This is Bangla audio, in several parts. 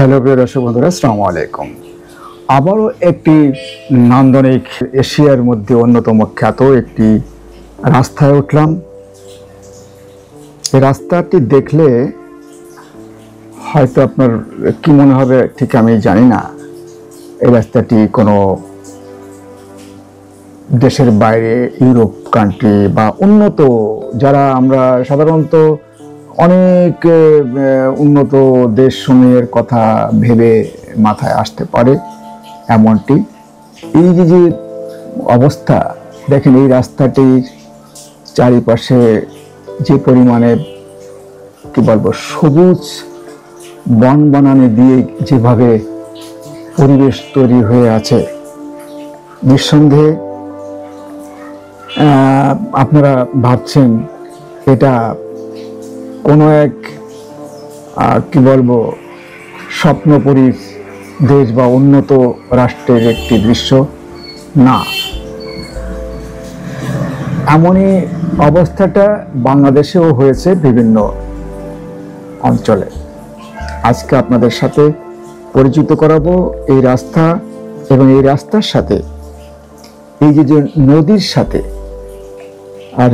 হ্যালো প্রিয় দর্শক বন্ধুরা, আসসালামু আলাইকুম। আবারও একটি নান্দনিক এশিয়ার মধ্যে অন্যতম খ্যাত একটি রাস্তায় উঠলাম। এই রাস্তাটি দেখলে হয়তো আপনার কি মনে হবে ঠিক আমি জানি না। এই রাস্তাটি কোনো দেশের বাইরে, ইউরোপ কান্ট্রি বা উন্নত, যারা আমরা সাধারণত অনেক উন্নত দেশসমূহের কথা ভেবে মাথায় আসতে পারে এমনটি। এই যে যে অবস্থা, দেখেন এই রাস্তাটির চারিপাশে যে পরিমাণে, কি বলব, সবুজ বন বানানে দিয়ে যেভাবে পরিবেশ তৈরি হয়ে আছে, নিঃসন্দেহে আপনারা ভাবছেন এটা কোনো এক কি বলব স্বপ্নপুরীর দেশ বা উন্নত রাষ্ট্রের একটি দৃশ্য? না। এমনই অবস্থাটা বাংলাদেশেও হয়েছে বিভিন্ন অঞ্চলে। আজকে আপনাদের সাথে পরিচিত করাবো এই রাস্তা এবং এই রাস্তার সাথে, এই যে যে নদীর সাথে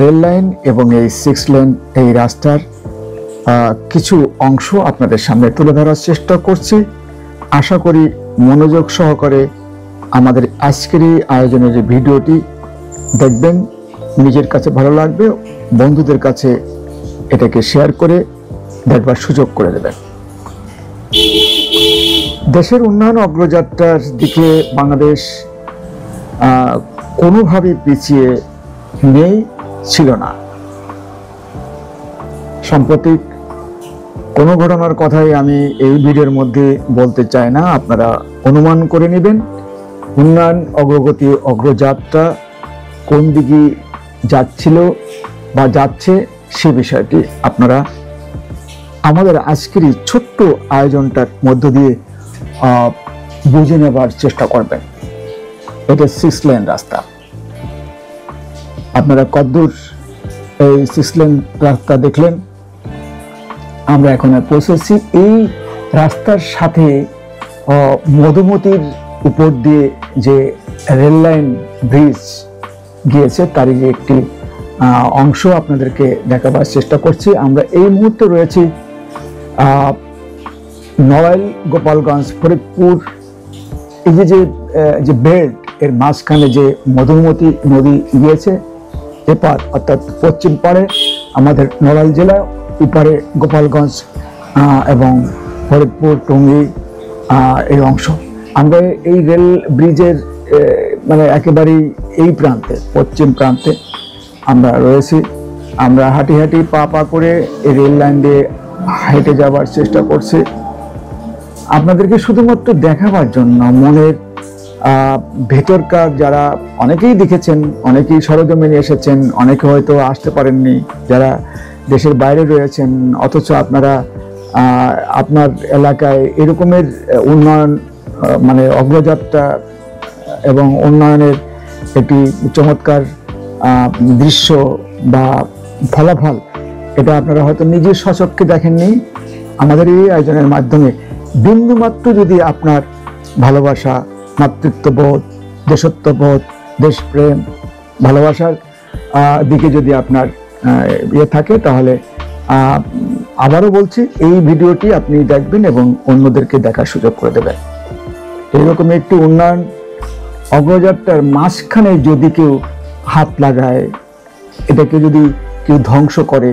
রেল লাইন এবং এই সিক্স লেন এই রাস্তার কিছু অংশ আপনাদের সামনে তুলে ধরার চেষ্টা করছি। আশা করি মনোযোগ সহকারে আমাদের আজকের এই আয়োজনের যে ভিডিওটি দেখবেন নিজের কাছে ভালো লাগবে বন্ধুদের কাছে এটাকে শেয়ার করে দেখবার সুযোগ করে দেবেন। দেশের উন্নয়ন অগ্রযাত্রার দিকে বাংলাদেশ আহ, কোনোভাবেই পিছিয়ে নেই ছিল না। সাম্প্রতিক কোনো ঘটনার কথাই আমি এই ভিডিওর মধ্যে বলতে চাই না। আপনারা অনুমান করে নেবেন, উন্নয়ন, অগ্রগতি, অগ্রযাত্রা কোন দিকে যাচ্ছিল বা যাচ্ছে সে বিষয়টি আপনারা আমাদের আজকের এই ছোট্ট আয়োজনটার মধ্য দিয়ে বুঝে নেবার চেষ্টা করবেন। এটা সিক্স লেন রাস্তা। আপনারা কদ্দূর এই সিক্স লেন রাস্তা দেখলেন। আমরা এখন পৌঁছেছি এই রাস্তার সাথে মধুমতির উপর দিয়ে যে রেল লাইন ব্রিজ গিয়েছে তারই যে একটি অংশ আপনাদেরকে দেখাবার চেষ্টা করছি। আমরা এই মুহূর্তে রয়েছি নড়াইল গোপালগঞ্জ ফরিদপুর। এই যে যে বেল্ট এর মাঝখানে যে মধুমতি নদী গিয়েছে, এপার অর্থাৎ পশ্চিম পাড়ে আমাদের নড়াইল জেলা এপারে গোপালগঞ্জ এবং ফরিদপুর, টঙ্গী এই অংশ। আমরা এই রেল ব্রিজের মানে একেবারেই এই প্রান্তে, পশ্চিম প্রান্তে আমরা রয়েছি। আমরা হাঁটি হাঁটি পা পা করে এই রেল লাইন দিয়ে হেঁটে যাওয়ার চেষ্টা করছি। আপনাদেরকে শুধুমাত্র দেখাবার জন্য মনের ভেতরকার যারা অনেকেই দেখেছেন, অনেকেই সরজমিনে এসেছেন, অনেকে হয়তো আসতে পারেননি, যারা দেশের বাইরে রয়েছেন, অথচ আপনারা আপনার এলাকায় এরকমের উন্নয়ন মানে অগ্রযাত্রা এবং উন্নয়নের একটি চমৎকার দৃশ্য বা ফলাফল, এটা আপনারা হয়তো নিজের সচক্ষে দেখেননি। আমাদের এই আয়োজনের মাধ্যমে বিন্দুমাত্র যদি আপনার ভালোবাসা মাতৃত্ববোধ, দেশত্ববোধ, দেশপ্রেম, ভালোবাসার দিকে যদি আপনার ইয়ে থাকে তাহলে আবারও বলছি, এই ভিডিওটি আপনি দেখবেন এবং অন্যদেরকে দেখার সুযোগ করে দেবেন। এইরকম একটি উন্নয়ন অগ্রযাত্রার মাঝখানে যদি কেউ হাত লাগায়, এটাকে যদি কেউ ধ্বংস করে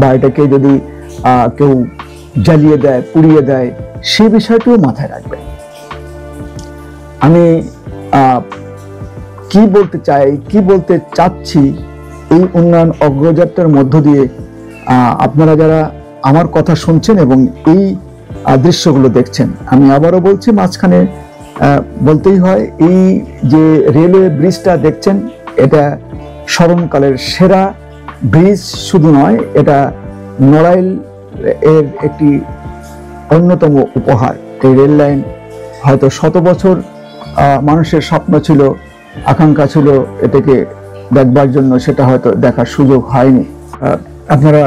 বা এটাকে যদি কেউ জ্বালিয়ে দেয়, পুড়িয়ে দেয়, সে বিষয়টিও মাথায় রাখবেন। আমি কি বলতে চাই, কি বলতে চাচ্ছি এই উন্নয়ন অগ্রযাত্রার মধ্য দিয়ে আপনারা যারা আমার কথা শুনছেন এবং এই দৃশ্যগুলো দেখছেন, আমি আবারও বলছি মাঝখানে বলতেই হয়, এই যে রেলওয়ে ব্রিজটা দেখছেন, এটা স্মরণকালের সেরা ব্রিজ শুধু নয়, এটা নড়াইল এর একটি অন্যতম উপহার। এই রেল লাইন হয়তো শত বছর মানুষের স্বপ্ন ছিল আকাঙ্ক্ষা ছিল এটাকে দেখবার জন্য সেটা হয়তো দেখার সুযোগ হয়নি। আপনারা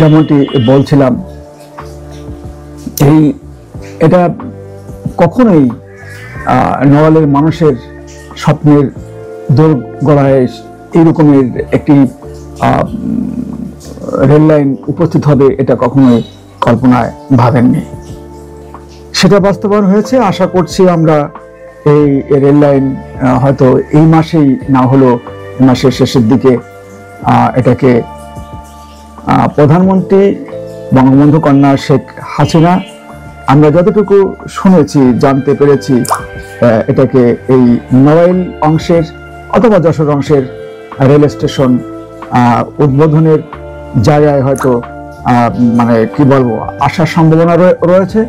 যেমনটি বলছিলাম এই এটা কখনোই নওয়ালের মানুষের স্বপ্নের দোর গড়ায় এইরকমের একটি আহ, রেল লাইন উপস্থিত হবে এটা কখনোই কল্পনায় ভাবেননি। সেটা বাস্তবায়ন হয়েছে। আশা করছি আমরা এই রেল লাইন হয়তো এই মাসেই না হলো মাসের শেষের দিকে এটাকে প্রধানমন্ত্রী বঙ্গবন্ধু কন্যা শেখ হাসিনা, আমরা যতটুকু শুনেছি, জানতে পেরেছি এটাকে এই নড়াইল অংশের অথবা যশোর অংশের রেল স্টেশন উদ্বোধনের জায়গায় হয়তো মানে কি বলব আসার সম্ভাবনা রয়ে- রয়েছে।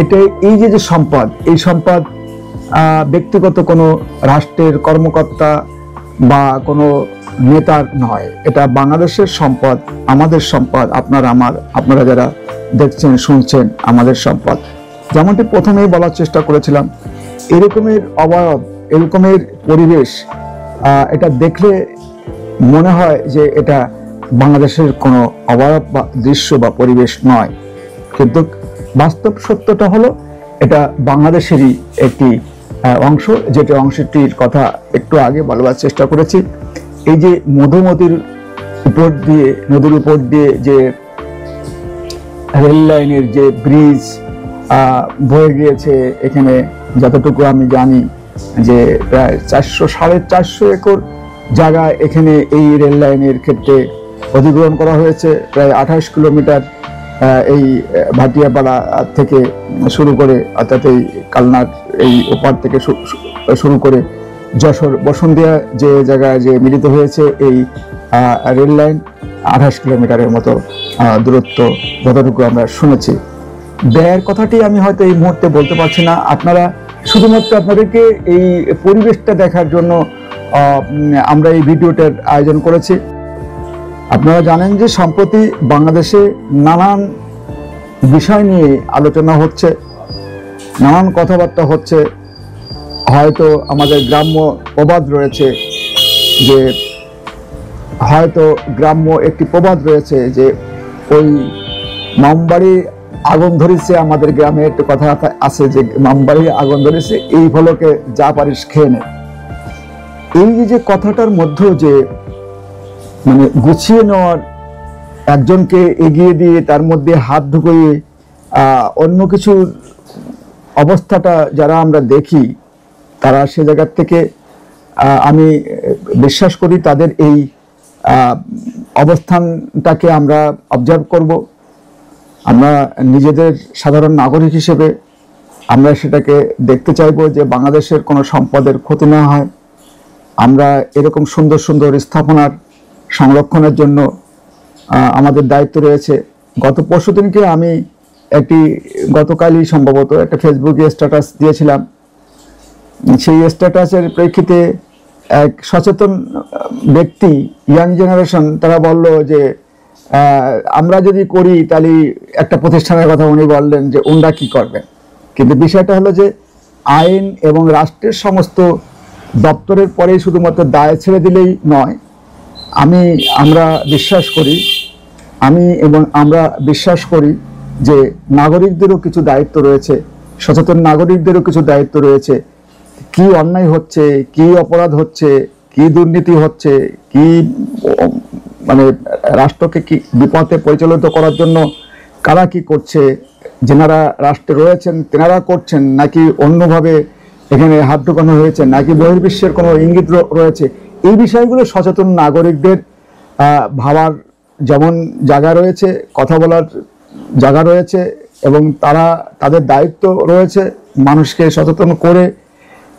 এটাই এই যে যে সম্পদ, এই সম্পদ ব্যক্তিগত কোনো রাষ্ট্রের কর্মকর্তা বা কোনো নেতার নয়। এটা বাংলাদেশের সম্পদ, আমাদের সম্পদ, আপনার আমার, আপনারা যারা দেখছেন, শুনছেন, আমাদের সম্পদ। যেমনটি প্রথমেই বলার চেষ্টা করেছিলাম, এরকমের অবয়ব এরকমের পরিবেশ এটা দেখলে মনে হয় যে এটা বাংলাদেশের কোনো অবয়ব বা দৃশ্য বা পরিবেশ নয়। কিন্তু বাস্তব সত্যটা হলো এটা বাংলাদেশেরই একটি অংশ। যেটা অংশটির কথা একটু আগে বলবার চেষ্টা করেছি। এই যে মধুমতির উপর দিয়ে, নদীর উপর দিয়ে যে রেল লাইনের যে ব্রিজ বয়ে গিয়েছে, এখানে যতটুকু আমি জানি যে প্রায় চারশো, সাড়ে চারশো একর জায়গা এখানে এই রেল লাইনের ক্ষেত্রে অধিগ্রহণ করা হয়েছে। প্রায় আঠাশ কিলোমিটার এই ভাটিয়াপাড়া থেকে শুরু করে, অর্থাৎ এই কালনার এই ওপার থেকে শুরু করে যশোর বসন্তিয়া যে জায়গায় যে মিলিত হয়েছে এই রেল লাইন, আঠাশ কিলোমিটারের মতো দূরত্ব যতটুকু আমরা শুনেছি। ব্যয়ের কথাটি আমি হয়তো এই মুহূর্তে বলতে পারছি না। আপনারা শুধুমাত্র আপনাদেরকে এই পরিবেশটা দেখার জন্য আমরা এই ভিডিওটার আয়োজন করেছি। আপনারা জানেন যে সম্প্রতি বাংলাদেশে নানান বিষয় নিয়ে আলোচনা হচ্ছে, নানান কথাবার্তা হচ্ছে। হয়তো আমাদের গ্রাম্য প্রবাদ রয়েছে যে, হয়তো গ্রাম্য একটি প্রবাদ রয়েছে যে, ওই মামবাড়ি আগুন ধরেছে আমাদের গ্রামে একটু কথা আছে যে মামবাড়ি আগুন ধরেছে, এই ফলকে যা পারিস খেয়ে নে। এই যে কথাটার মধ্যেও যে মানে গুছিয়ে নেওয়ার একজনকে এগিয়ে দিয়ে তার মধ্যে হাত ঢুকিয়ে অন্য কিছুর অবস্থাটা যারা আমরা দেখি, তারা সে জায়গার থেকে আমি বিশ্বাস করি তাদের এই অবস্থানটাকে আমরা অবজার্ভ করব। আমরা নিজেদের সাধারণ নাগরিক হিসেবে আমরা সেটাকে দেখতে চাইব যে বাংলাদেশের কোনো সম্পদের ক্ষতি না হয়। আমরা এরকম সুন্দর সুন্দর স্থাপনার সংরক্ষণের জন্য আমাদের দায়িত্ব রয়েছে। গত পরশু দিনকে আমি একটি, গতকালই সম্ভবত একটা ফেসবুকে স্ট্যাটাস দিয়েছিলাম। সেই স্ট্যাটাসের প্রেক্ষিতে এক সচেতন, ব্যক্তি ইয়াং জেনারেশন তারা বলল যে আমরা যদি করি তাহলে একটা প্রতিষ্ঠানের কথা উনি বললেন যে, ওনরা কি করবেন? কিন্তু বিষয়টা হলো যে, আইন এবং রাষ্ট্রের সমস্ত দপ্তরের পরেই শুধুমাত্র দায় ছেড়ে দিলেই নয় আমি, আমরা বিশ্বাস করি, আমি এবং আমরা বিশ্বাস করি যে নাগরিকদেরও কিছু দায়িত্ব রয়েছে, সচেতন নাগরিকদেরও কিছু দায়িত্ব রয়েছে, কি অন্যায় হচ্ছে, কি অপরাধ হচ্ছে, কি দুর্নীতি হচ্ছে, কি মানে রাষ্ট্রকে কি বিপথে পরিচালিত করার জন্য কারা কি করছে, যেনারা রাষ্ট্রে রয়েছেন, তেনারা করছেন, নাকি অন্যভাবে এখানে হাত ঢোকানো হয়েছে, নাকি বহির্বিশ্বের কোনো ইঙ্গিত রয়েছে এই বিষয়গুলো সচেতন নাগরিকদের ভাবার যেমন জায়গা রয়েছে, কথা বলার জায়গা রয়েছে এবং তারা তাদের দায়িত্ব রয়েছে মানুষকে সচেতন করে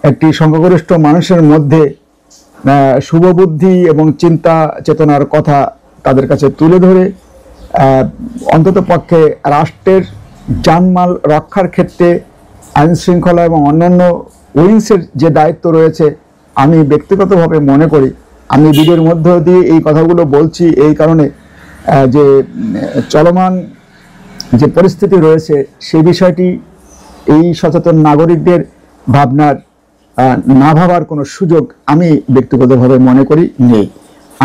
একটি সংখ্যাগরিষ্ঠ মানুষের মধ্যে শুভবুদ্ধি এবং চিন্তা চেতনার কথা তাদের কাছে তুলে ধরে অন্তত পক্ষে রাষ্ট্রের জানমাল রক্ষার ক্ষেত্রে আইন শৃঙ্খলা এবং অন্যান্য উইংসের যে দায়িত্ব রয়েছে আমি ব্যক্তিগতভাবে মনে করি, আমি ভিডিওর মধ্য দিয়ে এই কথাগুলো বলছি এই কারণে যে চলমান যে পরিস্থিতি রয়েছে সেই বিষয়টি এই সচেতন নাগরিকদের ভাবনার না ভাবার কোনো সুযোগ আমি ব্যক্তিগতভাবে মনে করি নেই।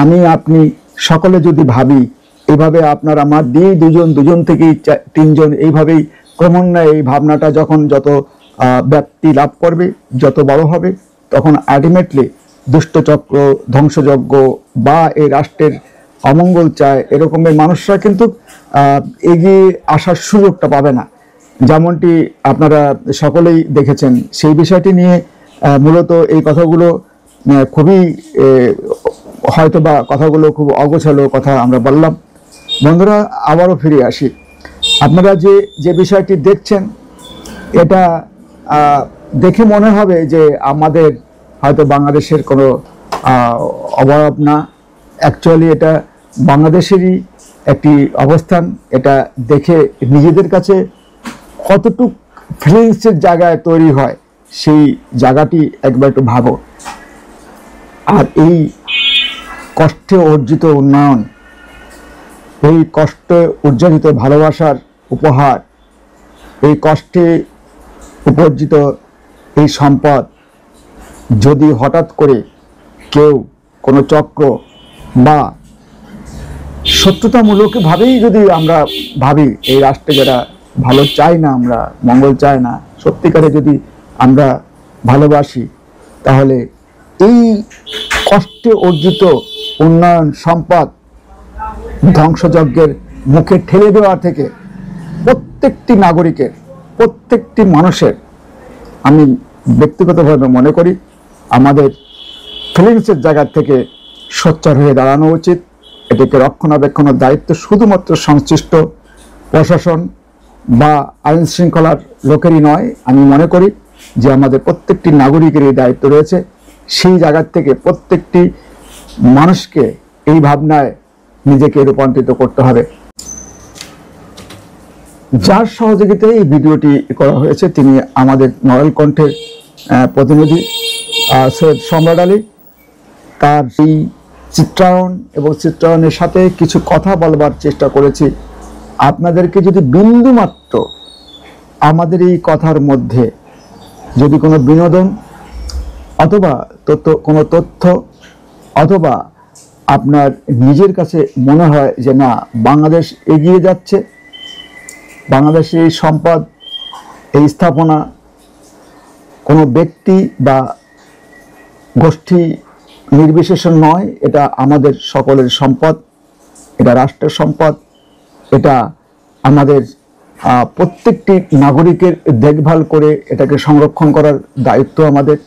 আমি, আপনি সকলে যদি ভাবি, এভাবে আপনার আমার দিয়ে দুজন দুজন থেকেই তিনজন এইভাবেই ক্রমান্বয়ে এই ভাবনাটা যখন যত ব্যক্তি লাভ করবে, যত বড় হবে তখন আলটিমেটলি দুষ্টচক্র, ধ্বংসযজ্ঞ বা এই রাষ্ট্রের অমঙ্গল চায়, এরকমের মানুষরা কিন্তু এগিয়ে আসার সুযোগটা পাবে না। যেমনটি আপনারা সকলেই দেখেছেন, সেই বিষয়টি নিয়ে মূলত এই কথাগুলো খুবই হয়তো বা কথাগুলো খুব অগোছালো কথা আমরা বললাম। বন্ধুরা, আবারও ফিরে আসি। আপনারা যে যে বিষয়টি দেখছেন, এটা দেখে মনে হবে যে আমাদের হয়তো বাংলাদেশের কোনো অভাব না। অ্যাকচুয়ালি এটা বাংলাদেশেরই একটি অবস্থান। এটা দেখে নিজেদের কাছে কতটুক ফিলিংসের জায়গায় তৈরি হয়, সেই জায়গাটি একবার একটু ভাবো। আর এই কষ্টে অর্জিত উন্নয়ন, এই কষ্টে উর্জিত ভালোবাসার উপহার, এই কষ্টে উপার্জিত এই সম্পদ যদি হঠাৎ করে কেউ কোনো চক্র বা সত্যতামূলকভাবেই যদি আমরা ভাবি এই রাষ্ট্রে যারা ভালো চাই না, আমরা মঙ্গল চাই না, সত্যিকারে যদি আমরা ভালোবাসি, তাহলে এই কষ্টে অর্জিত উন্নয়ন সম্পদ ধ্বংসযজ্ঞের মুখে ঠেলে দেওয়া থেকে প্রত্যেকটি নাগরিকের, প্রত্যেকটি মানুষের আমি ব্যক্তিগতভাবে মনে করি আমাদের ফিলিংসের জায়গা থেকে সোচ্চার হয়ে দাঁড়ানো উচিত। এটিকে রক্ষণাবেক্ষণের দায়িত্ব শুধুমাত্র সংশ্লিষ্ট প্রশাসন বা আইন শৃঙ্খলার লোকেরই নয়। আমি মনে করি যে আমাদের প্রত্যেকটি নাগরিকের এই দায়িত্ব রয়েছে। সেই জায়গার থেকে প্রত্যেকটি মানুষকে এই ভাবনায় নিজেকে রূপান্তরিত করতে হবে। যার সহযোগিতায় এই ভিডিওটি করা হয়েছে, তিনি আমাদের নরেল কণ্ঠের প্রতিনিধি সৈয়দ সম্রাট আলী। তার এই চিত্রায়ন এবং চিত্রায়নের সাথে কিছু কথা বলবার চেষ্টা করেছি। আপনাদেরকে যদি বিন্দুমাত্র আমাদের এই কথার মধ্যে যদি কোনো বিনোদন অথবা তথ্য, কোনো তথ্য অথবা আপনার নিজের কাছে মনে হয় যে না, বাংলাদেশ এগিয়ে যাচ্ছে, বাংলাদেশের এই সম্পদ, এই স্থাপনা কোনো ব্যক্তি বা গোষ্ঠী নির্বিশেষণ নয়, এটা আমাদের সকলের সম্পদ, এটা রাষ্ট্রের সম্পদ, এটা আমাদের প্রত্যেকটি নাগরিকের দেখভাল করে এটাকে সংরক্ষণ করার দায়িত্ব আমাদের।